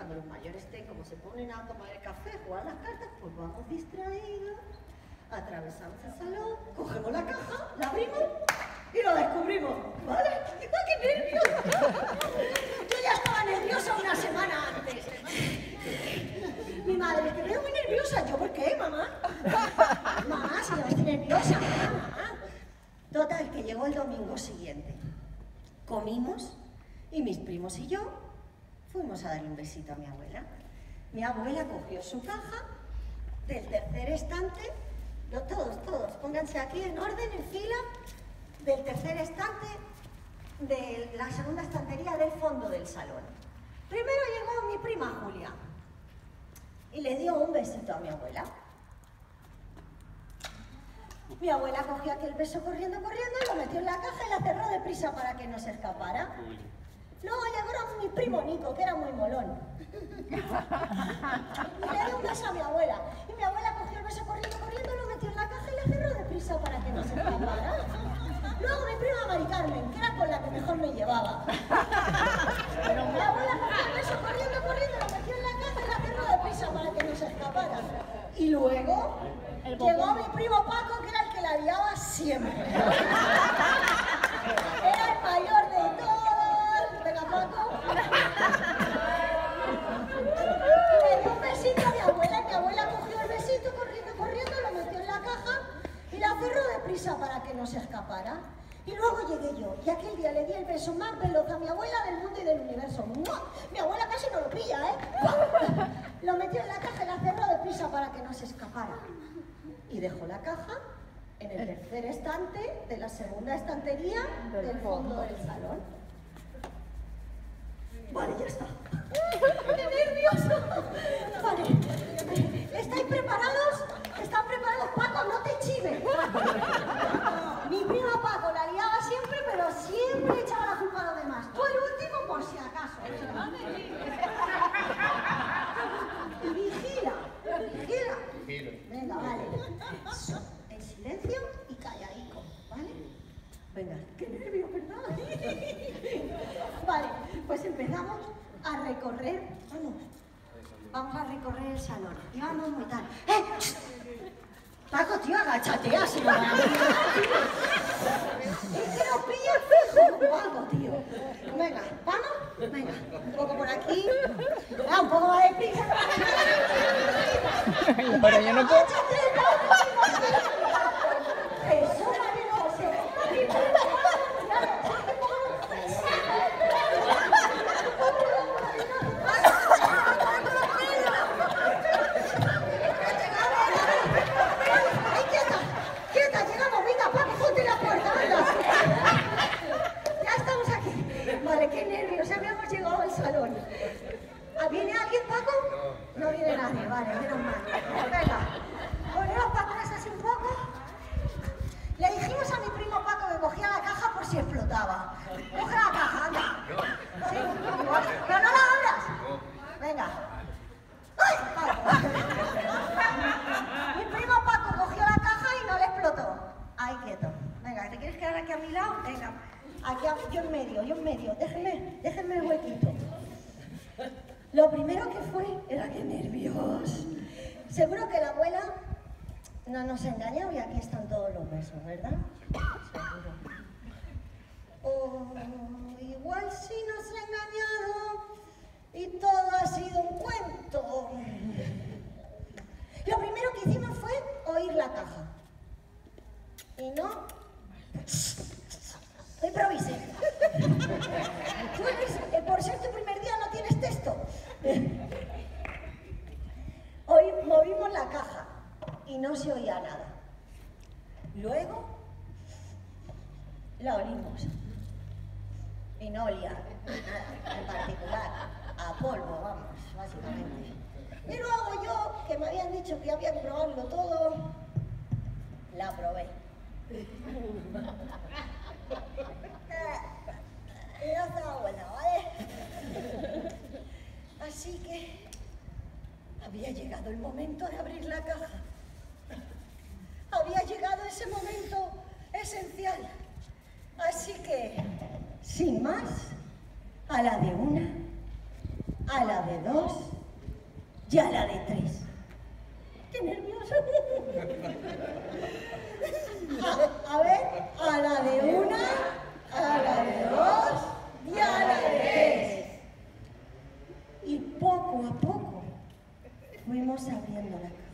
cuando los mayores estén, como se ponen a tomar el café, jugar las cartas, pues vamos distraídos, atravesamos el salón, cogemos la caja, la abrimos y lo descubrimos, ¿vale? ¡Ah, ¡Qué nervios! Yo ya estaba nerviosa una semana antes. Mi madre, te veo muy nerviosa. ¿Yo por qué, mamá? Mamá, si yo estoy nerviosa, mamá. Total, que llegó el domingo siguiente. Comimos y mis primos y yo fuimos a darle un besito a mi abuela. Mi abuela cogió su caja del tercer estante, todos, todos, pónganse aquí en orden, en fila, del tercer estante de la segunda estantería del fondo del salón. Primero llegó mi prima Julia y le dio un besito a mi abuela. Mi abuela cogió aquel beso corriendo, corriendo y lo metió en la caja y la cerró deprisa para que no se escapara. Luego llegó mi primo Nico, que era muy molón. Y le dio un beso a mi abuela. Y mi abuela cogió el beso corriendo, corriendo, lo metió en la caja y la cerró deprisa para que no se escapara. Luego mi prima Mari Carmen, que era con la que mejor me llevaba. Mi abuela cogió el beso corriendo, corriendo, lo metió en la caja y la cerró deprisa para que no se escapara. Y luego llegó mi primo Paco, que era el que la liaba siempre. Era el mayor de todos. Venga, Paco. Le dio un besito a mi abuela, y mi abuela cogió el besito corriendo, corriendo, lo metió en la caja y la cerró deprisa para que no se escapara. Y luego llegué yo, y aquel día le di el beso más veloz a mi abuela del mundo y del universo. ¡Mua! Mi abuela casi no lo pilla, ¿eh? ¡Mua! Lo metió en la caja y la cerró deprisa para que no se escapara. Y dejó la caja en el tercer estante de la segunda estantería del fondo del salón. Vale, ya está. ¡Qué nervioso! Vale. ¿Estáis preparados? ¿Están preparados? Paco, no te chives. Mi primo Paco la liaba siempre, pero siempre echaba la culpa a los demás. Tú el último por si acaso. Y vigila, vigila. Venga, En silencio y calladico, ¿vale? Venga, qué nervio, ¿verdad? Vale, pues empezamos a recorrer, vamos, vamos a recorrer el salón. Y vamos muy tal. ¡Eh! Paco, tío, agáchate así. Es que pillan fijo o algo, tío. Venga, ¿vamos? Venga, un poco por aquí. Ah, un poco más de prisa. Pero yo no puedo. Eso, maravilloso. ¡Ay, quieta! ¡Quieta! Llegamos, venga, Paco, ponte la puerta, anda. Ya estamos aquí. Vale, qué nervios, habíamos llegado al salón. ¿Ah, ¿Viene alguien, Paco? No viene nadie, vale, menos mal. Venga, ponemos para atrás así un poco. Le dijimos a mi primo Paco que cogía la caja por si explotaba. Coge la caja, anda. Sí, igual. Pero no la abras. Venga. ¡Ay, Paco! Mi primo Paco cogió la caja y no le explotó. Ay, quieto. Venga, ¿te quieres quedar aquí a mi lado? Venga. Aquí, a- yo en medio, yo en medio. Déjenme, déjenme el huequito. Lo primero que fue era que nervios. Seguro que la abuela no nos ha engañado y aquí están todos los besos, ¿verdad? Seguro. O igual sí nos ha engañado y todo ha sido un cuento. Lo primero que hicimos fue oír la caja. Y no... Improvise. Tú eres, eh, por ser tu primer día no tienes texto. Hoy movimos la caja y no se oía nada. Luego la olimos. En particular. A polvo, vamos, básicamente. Y luego yo, que me habían dicho que había que probarlo todo, la probé. No estaba buena, ¿vale? Así que había llegado el momento de abrir la caja. Había llegado ese momento esencial. Así que, sin más, a la de una, a la de dos y a la de tres. ¡Qué nervioso! A, a ver, a la de una, a la de dos y a la de tres. Y poco a poco fuimos abriendo la caja.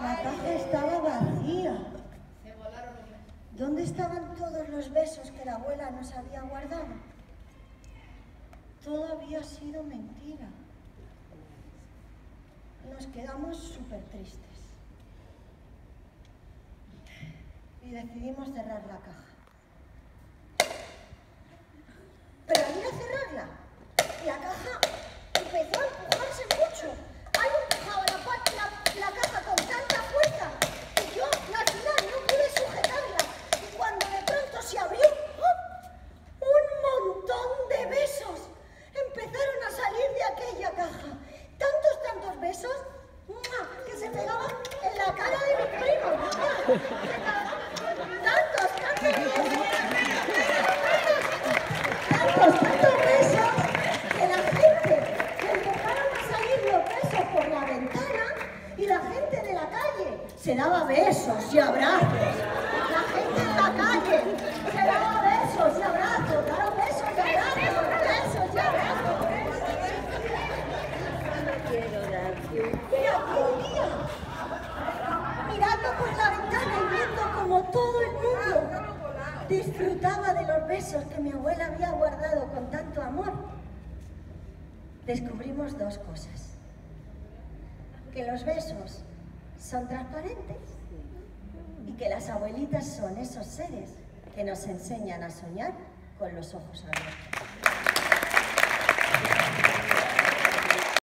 La caja estaba vacía. ¿Dónde estaban todos los besos que la abuela nos había guardado? Todo había sido mentira. Nos quedamos súper tristes. Y decidimos cerrar la caja. Pero al ir a cerrarla, la caja empezó a empujarse mucho. Alguien empujaba la, pa- la- la caja con tanta fuerza que yo al final no pude sujetarla. Y cuando de pronto se abrió, ¡oh! un montón de besos empezaron a salir de aquella caja. Tantos, tantos besos ¡mua! que se pegaban en la cara de mi primo. ¡mua! Tantos, tantos besos. Tantos, tantos besos que la gente que empezaron a salir los besos por la ventana y la gente de la calle se daba besos y abrazos. La gente en la calle se daba besos y abrazos, daba besos y abrazos, besos y abrazos. Y aquí un día, mirando por la ventana y viendo como todo el mundo disfrutaba de los besos que mi abuela había guardado con tanto amor, descubrimos dos cosas. Que los besos son transparentes y que las abuelitas son esos seres que nos enseñan a soñar con los ojos abiertos.